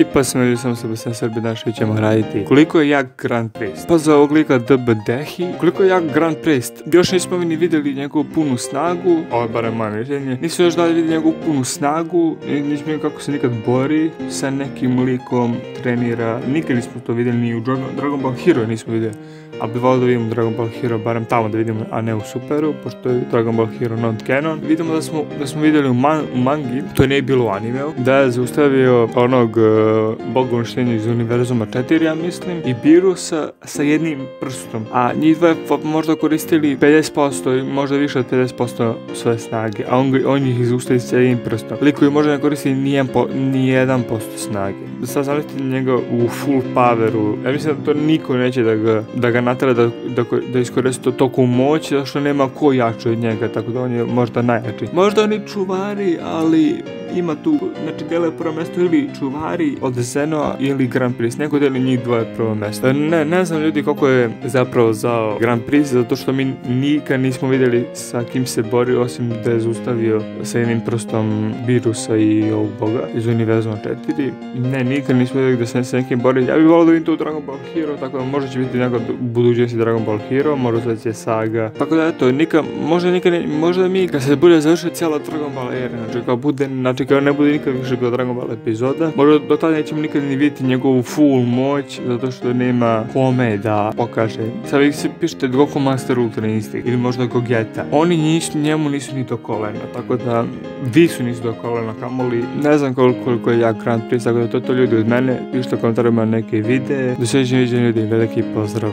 I pa sam se sa Srbi danas ćemo raditi. Koliko je jak Grand Priest? Pa za ovog lika DB Dehi. Koliko je jak Grand Priest? Još nismo ni vidjeli njegovu punu snagu. Ovo je barem moje mišljenje. Nismo još dalje vidjeli njegovu punu snagu. Nismo vidjeli kako se nikad bori sa nekim likom, trenira. Nikad nismo to vidjeli ni u Dragon Ball Hero nismo vidjeli. A bi da vidimo Dragon Ball Hero barem tamo da vidimo, a ne u Superu, pošto je Dragon Ball Hero not canon. Vidimo da smo, vidjeli u, mangi, to je ne bilo u animeu, da je zaustavio onog uh, iz univerzuma 4, ja mislim, i Biru sa, jednim prstom. A njih dva je možda koristili 50%, možda više od 50% svoje snage, a on, on ih zaustavi sa jednim prstom. Liko je možda ne koristi ni, ni 1% snage. Sad zamislite njega u full poweru, ja mislim da to niko neće da ga, da ga natjela da, da, da iskoristi toku moć, zato nema ko jači od njega, tako da on je možda najjači. Možda oni čuvari, ali ima tu, znači dele prvo mjesto ili čuvari od Zenoa ili Grand Prix, neko deli njih dvoje prvo mjesto. Ne, ne znam ljudi koliko je zapravo zao Grand Prix, zato što mi nikad nismo vidjeli sa kim se bori, osim da je zaustavio sa jednim prstom Birusa i ovog boga iz univerzuma 4. Ne, nikad nismo vidjeli da se sa nekim bori. Ja bih volio da vidim to u Dragon Ball Hero, tako da možda će biti nekog budućnosti Dragon Ball Hero, možda će saga. Tako da eto, nikad, možda nikad, možda mi kad se bude završiti cijela Dragon Ball znači kao bude, znači kao ne bude nikad više bio Dragon Ball epizoda, možda do tada nećemo nikad ni vidjeti njegovu full moć, zato što nema kome da pokaže. Sad vi se pišete Goku Master Ultra Instinct ili možda Gogeta. Oni nisu, njemu nisu ni do kolena, tako da vi su nisu do kolena kamoli. Ne znam koliko, je jak Grand Prix, tako da to to ljudi od mene, pišite komentarima neke videe. Do sljedećeg ljudi, veliki pozdrav.